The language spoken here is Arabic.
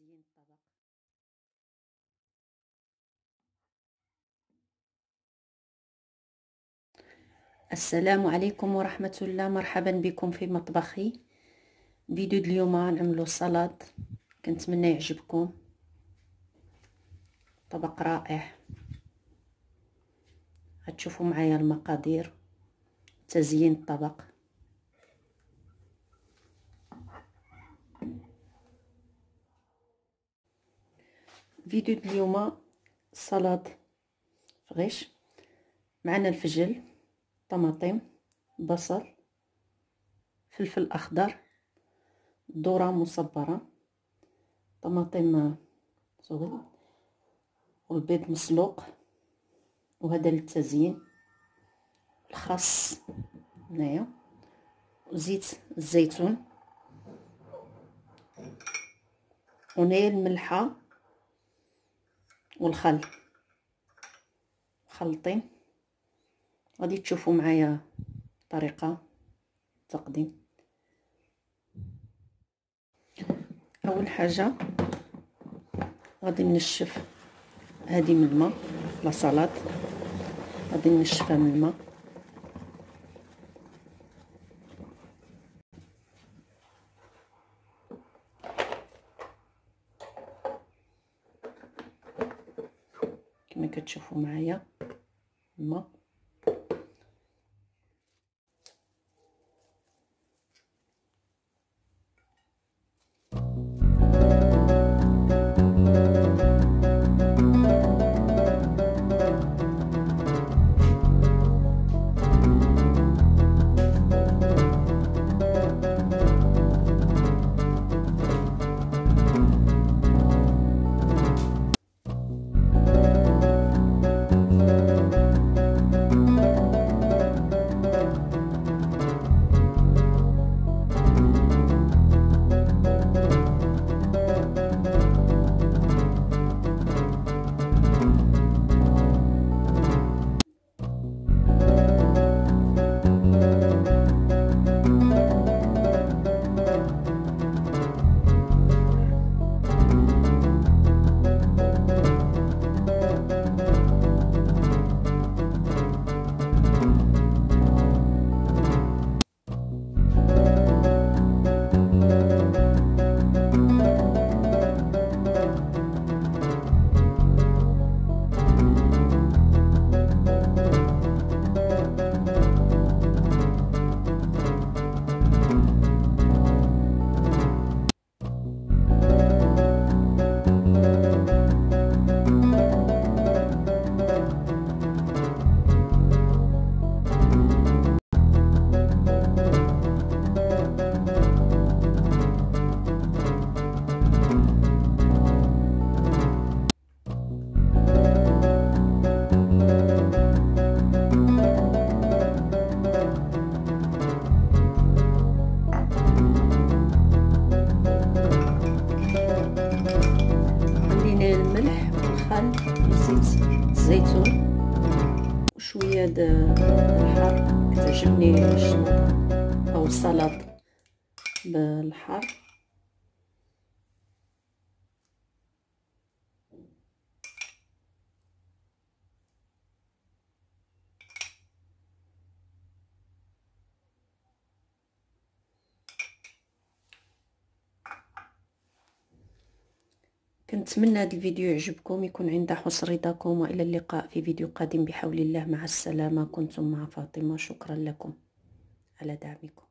تزين الطبق السلام عليكم ورحمة الله. مرحبا بكم في مطبخي. فيديو اليوم نعملو سلطة. كنتمنى يعجبكم. طبق رائع. هتشوفوا معايا المقادير. تزيين الطبق. فيديو اليوم سلطة فغيش معنا الفجل طماطم بصل فلفل أخضر ذرة مصبرة طماطم صغير والبيض مسلوق وهذا للتزيين الخس هنايا وزيت الزيتون وهنايا الملحه والخل. خلطين. غادي تشوفوا معايا طريقة التقديم أول حاجة غادي نشف هذه من الماء لا سلطة. غادي نشفها من الماء. كما كتشوفوا معايا؟ الماء زيت الزيتون وشوية د الحار كتعجبني الشنطه أو السلطه بالحار كنتمنى هذا الفيديو يعجبكم يكون عند حسن رضاكم وإلى اللقاء في فيديو قادم بحول الله. مع السلامة كنتم مع فاطمة. شكرا لكم. على دعمكم.